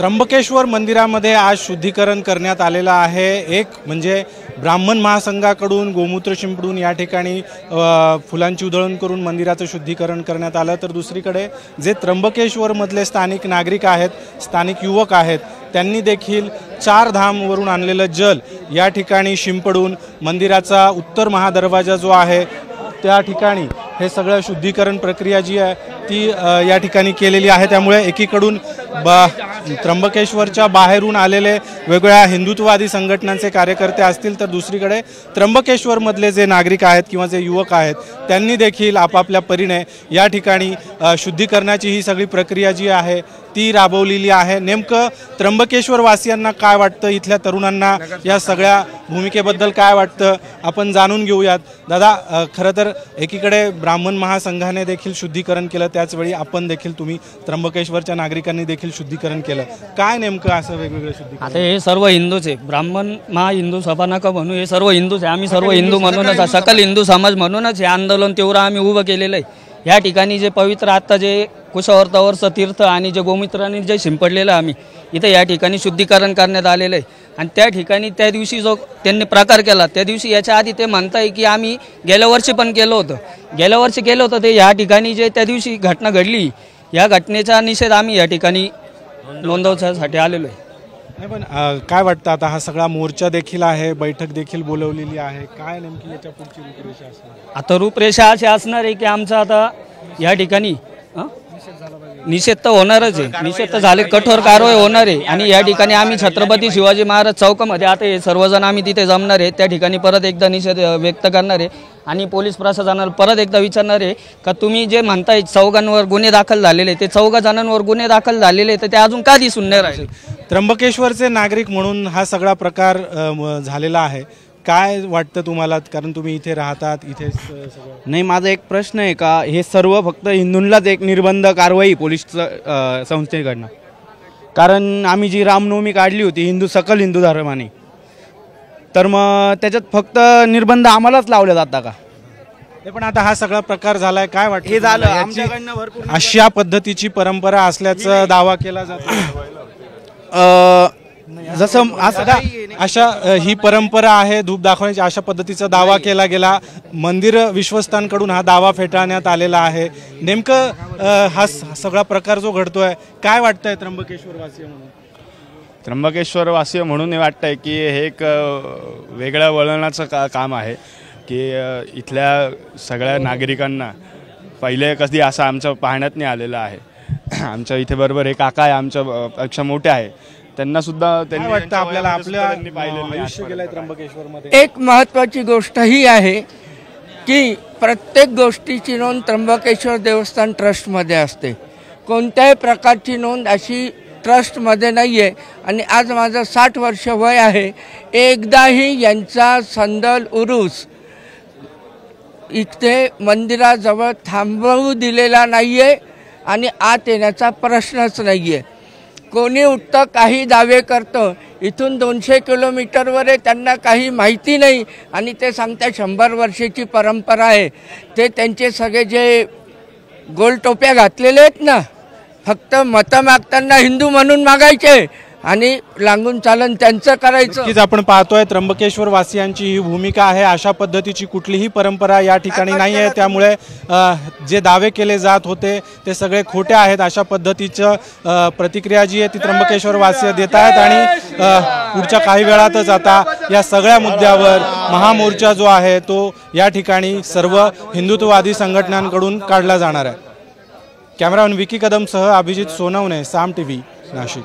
त्र्यंबकेश्वर मंदिरामध्ये आज शुद्धीकरण करण्यात आलेलं आहे. एक म्हणजे ब्राह्मण महासंघाकडून गोमूत्र शिंपडून या ठिकाणी फुलांची उधळण करून मंदिराचं शुद्धीकरण करण्यात आलं. तर दुसरीकडे जे त्र्यंबकेश्वरमधले स्थानिक नागरिक आहेत स्थानिक युवक आहेत त्यांनी देखील चार धामवरून आणलेलं जल या ठिकाणी शिंपडून मंदिराचा उत्तर महादरवाजा जो आहे त्या ठिकाणी हे सगळं शुद्धीकरण प्रक्रिया जी आहे ती या ठिकाणी केलेली आहे. त्यामुळे एकीकडून बा त्र्यंबकेश्वरच्या बाहेरून आलेले वेगवेगळ्या हिंदुत्ववादी संघटनांचे कार्यकर्ते असतील तर दुसरीकडे त्र्यंबकेश्वरमधले जे नागरिक आहेत किंवा जे युवक आहेत त्यांनी देखील आपापल्या परीने या ठिकाणी शुद्धीकरणाची ही सगळी प्रक्रिया जी आहे ती राबवलेली आहे. नेमकं त्र्यंबकेश्वर वासियांना काय वाटतं? इथल्या तरुणांना या सगळ्या भूमिकेबद्दल काय वाटतं? आपण जाणून घेऊयात. दादा खरं तर एकीकडे ब्राह्मण महासंघाने देखील शुद्धीकरण केलं. त्याचवेळी आपण देखील तुम्ही त्र्यंबकेश्वरच्या नागरिकांनी देखील शुद्धीकरण केलं. काय नेमकं असं वेगवेगळं शुद्धीकरण? आता हे सर्व हिंदूच आहे. ब्राह्मण महा हिंदू सभा नका म्हणू. हे सर्व हिंदूच आहे. आम्ही सर्व हिंदू म्हणूनच सकल हिंदू समाज म्हणूनच हे आंदोलन तीव्र आम्ही उभं केलेलं आहे. ह्या ठिकाणी जे पवित्र आत्ता जे कुशावर्तावरचं तीर्थ आणि जे गोमित्राने जे शिंपडलेलं आम्ही इथं या ठिकाणी शुद्धीकरण करण्यात आलेलं आहे. आणि त्या ठिकाणी त्या दिवशी जो त्यांनी प्रकार केला त्या दिवशी याच्या आधी ते म्हणताय की आम्ही गेल्या वर्षी पण केलं होतं. गेल्या वर्षी केलं होतं ते ह्या ठिकाणी जे त्या दिवशी घटना घडली या घटनेचा निषेध आम्ही या ठिकाणी नोंदवण्यासाठी आलेलो आहे. नाही पण काय वाटतं आता हा सगळा मोर्चा देखील आहे बैठक देखील बोलवलेली आहे काय नेमकी याच्या पुढची रूपरेषा असणार? आता रूपरेषा अशी असणार आहे की आमचा आता या ठिकाणी हं? निषेध तर होणारच आहे. निषेध तर झाले कठोर कारवाई होणार आहे. आणि या ठिकाणी आम्ही छत्रपती शिवाजी महाराज चौकामध्ये आता हे सर्वजण आम्ही तिथे जमणार आहे त्या ठिकाणी परत एकदा निषेध अ, व्यक्त करणार आहे. आणि पोलीस प्रशासनाला परत एकदा विचारणार आहे का तुम्ही जे म्हणताय चौघांवर गुन्हे दाखल झालेले ते चौघा जणांवर गुन्हे दाखल झालेले तर ते अजून का दिसून नाही राहिले? त्र्यंबकेश्वरचे नागरिक म्हणून हा सगळा प्रकार झालेला आहे. काय वाटतं तुम्हाला? कारण तुम्ही इथे राहतात इथे नाही माझा एक प्रश्न आहे का हे सर्व फक्त हिंदूंलाच एक निर्बंध कारवाई पोलीस संस्थेकडनं. कारण आम्ही जी रामनवमी काढली होती हिंदू सकल हिंदू धर्माने तर मग त्याच्यात फक्त निर्बंध आम्हालाच लावले जाता का? पण आता हा सगळा प्रकार झालाय. काय वाटतं हे झालं. अशा पद्धतीची परंपरा असल्याचा दावा केला जातो. जसं असं आता अशा ही परंपरा आहे धूप दाखवण्याची अशा पद्धतीचा दावा केला गेला. मंदिर विश्वस्तांकडून हा दावा फेटाळण्यात आलेला आहे. नेमकं हा सगळा प्रकार जो घडतोय काय वाटतंय त्र्यंबकेश्वर वासी म्हणून? त्र्यंबकेश्वर वासीय म्हणून हे वाटतंय की हे एक वेगळ्या वळणाचं का काम आहे की इथल्या सगळ्या नागरिकांना पहिले कधी असं आमचं पाहण्यात नाही आलेलं आहे. आमच्या इथे बरोबर हे काका आहे आमच्या पेक्षा मोठे आहे. त्यांना सुद्धा त्यांनी वाटतं आपल्याला आपल्या आयुष्य गेलंय. त्र्यंबकेश्वरमध्ये? एक महत्त्वाची गोष्ट ही आहे की प्रत्येक गोष्टीची नोंद त्र्यंबकेश्वर देवस्थान ट्रस्टमध्ये असते. कोणत्याही प्रकारची नोंद अशी ट्रस्टमध्ये नाही आहे आणि आज माझं साठ वर्ष वय आहे. एकदाही यांचा संदल उरूस इथे मंदिराजवळ थांबवू दिलेला नाही आहे आणि आत येण्याचा प्रश्नच नाही आहे कोणी उठतं काही दावे करतं इथून दोनशे किलोमीटरवर आहे त्यांना काही माहिती नाही आणि ते सांगतात शंभर वर्षाची परंपरा आहे. ते त्यांचे सगळे जे गोल टोप्या घातलेले आहेत ना फक्त मतं मागताना हिंदू म्हणून मागायचे. आणि लागून चालन त्यांचं करायचं. नक्कीच आपण पाहतोय त्र्यंबकेश्वर वासियांची ही भूमिका आहे. अशा पद्धतीची कुठलीही परंपरा या ठिकाणी नाही आहे. त्यामुळे जे दावे केले जात होते ते सगळे खोटे आहेत. अशा पद्धतीचं प्रतिक्रिया जी आहे ती त्र्यंबकेश्वर वासिय देत आहेत आणि पुढच्या काही वेळातच आता या सगळ्या मुद्द्यावर महामोर्चा जो आहे तो या ठिकाणी सर्व हिंदुत्ववादी संघटनांकडून काढला जाणार आहे. कॅमेरामॅन विकी कदमसह अभिजित सोनवणे साम टीव्ही नाशिक.